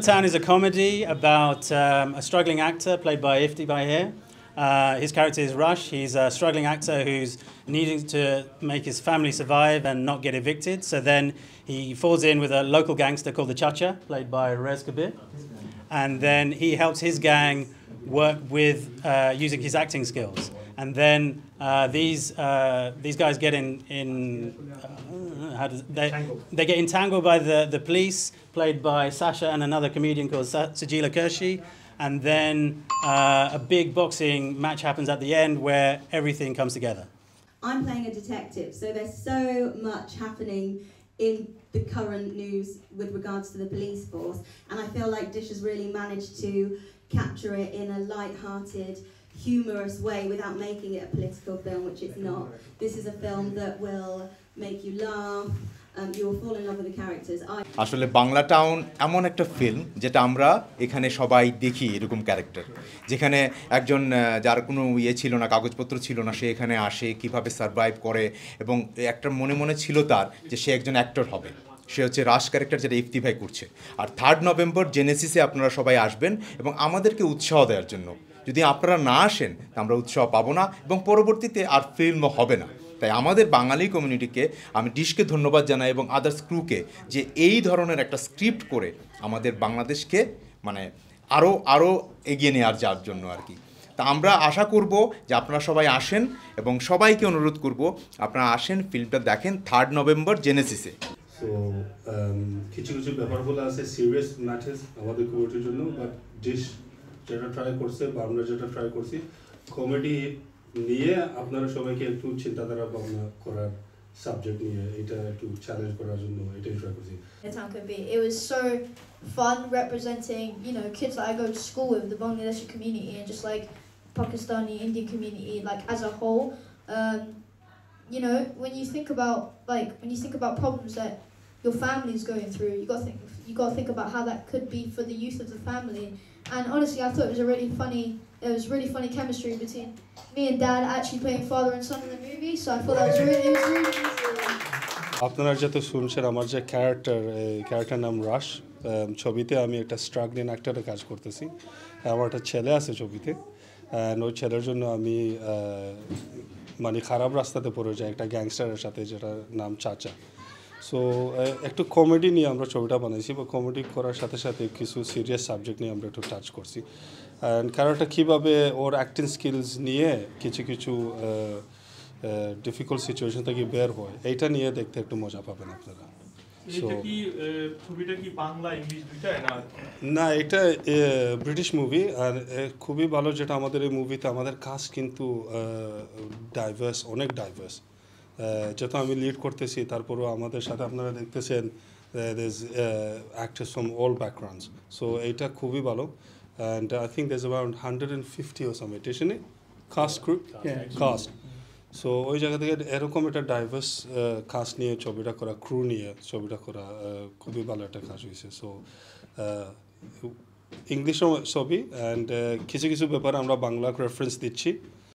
Town is a comedy about um, a struggling actor played by Ifti Bahir. Uh, his character is Rush. He's a struggling actor who's needing to make his family survive and not get evicted. So then he falls in with a local gangster called the Chacha, played by Rez Kabir. And then he helps his gang work with uh, using his acting skills. And then uh, these uh, these guys get in in how does they they get entangled by the, the police, played by Sasha and another comedian called Sa- Sajila Kershi. And then uh, a big boxing match happens at the end where everything comes together. I'm playing a detective, so there's so much happening in the current news with regards to the police force, and I feel like Dish has really managed to capture it in a light-hearted, humorous way without making it a political film, which it's not. This is a film that will make you laugh, um, you will fall in love with the characters. I আসলে Bangla town এমন একটা film যেটা আমরা এখানে সবাই দেখি এরকম character যেখানে একজন যার কোনো ইয়ে ছিল না কাগজপত্র ছিল না সে এখানে আসে কীভাবে সারভাইভ করে এবং একটা মনে মনে ছিল তার যে সে একজন অ্যাক্টর হবে। সে হচ্ছে রাশ ক্যারেক্টার যেটা ইফতি ভাই করছে। আর থার্ড নভেম্বর জেনেসিসে আপনারা সবাই আসবেন এবং আমাদেরকে উৎসাহ দেওয়ার জন্য। যদি আপনারা না আসেন, তা আমরা উৎসাহ পাবো না এবং পরবর্তীতে আর ফিল্মও হবে না। তাই আমাদের বাঙালি কমিউনিটিকে আমি ডিশকে ধন্যবাদ জানাই এবং আদার্স ক্রুকে যে এই ধরনের একটা স্ক্রিপ্ট করে আমাদের বাংলাদেশকে মানে আরও আরও এগিয়ে নেওয়ার যাওয়ার জন্য আর কি। তা আমরা আশা করব যে আপনারা সবাই আসেন এবং সবাইকে অনুরোধ করব, আপনারা আসেন ফিল্মটা দেখেন থার্ড নভেম্বর জেনেসিসে সো কিছু কিছু ব্যাপারগুলো আছে সিরিয়াস ম্যাটার্স আমাদের কমিটির জন্য বাট ডিশ যেটা ট্রাই করছে বা আমরা যেটা ট্রাই করছি কমেডি নিয়ে আপনারা সবাইকে একটু চিন্তাধারা ভাবনা করার সাবজেক্ট নিয়ে এটা একটু চ্যালেঞ্জ করার জন্য এটাই ট্রাই করছি the town could be. It was so fun representing, you know, kids that I go to school with, the Bangladeshi community, and just like Pakistani Indian community, like as a whole. Um, you know, when you think about like when you think about problems that your family is going through, you got to think you got to think about how that could be for the youth of the family. And honestly, I thought it was a really funny. It was really funny chemistry between me and Dad actually playing father and son in the movie. So I thought that was really, it was really nice. আপনারা যত শুনছেন আমার যে character এই character নাম রাশ আম, ছবিতে আমি একটা স্ট্রাগলিং অ্যাক্টারে কাজ করতেছি আমার একটা ছেলে আছে ছবিতে And ওই ছেলের জন্য আমি আহ, মানে খারাপ রাস্তাতে পড়ে যাই একটা গ্যাংস্টারের সাথে যেটা নাম চাচা সো একটু কমেডি নিয়ে আমরা ছবিটা বানাইছি বা কমেডি করার সাথে সাথে কিছু সিরিয়াস সাবজেক্ট নিয়ে আমরা একটু টাচ করছি। অ্যান্ড ক্যারেক্টার কীভাবে ওর অ্যাক্টিং স্কিলস নিয়ে কিছু কিছু ডিফিকাল্ট সিচুয়েশন থেকে বের হয় এইটা নিয়ে দেখতে একটু মজা পাবেন আপনারা। না? এটা ব্রিটিশ মুভি আর খুবই ভালো যেটা আমাদের এই মুভিতে আমাদের কাজ কিন্তু ডাইভার্স অনেক ডাইভার্স যেহেতু আমি লিড করতেছি তারপরেও আমাদের সাথে আপনারা দেখতেছেন actors from all backgrounds so এইটা খুবই ভালো। And I think there's around hundred and fifty or some ইট ইসে কাস্ট গ্রুপ কাস্ট সো ওই জায়গা থেকে এরকম একটা ডাইভার্স কাস্ট নিয়ে ছবিটা করা ক্রু নিয়ে ছবিটা করা খুবই ভালো একটা কাজ হয়েছে। সো ইংলিশও ছবি অ্যান্ড কিছু কিছু ব্যাপারে আমরা বাংলা রেফারেন্স দিচ্ছি।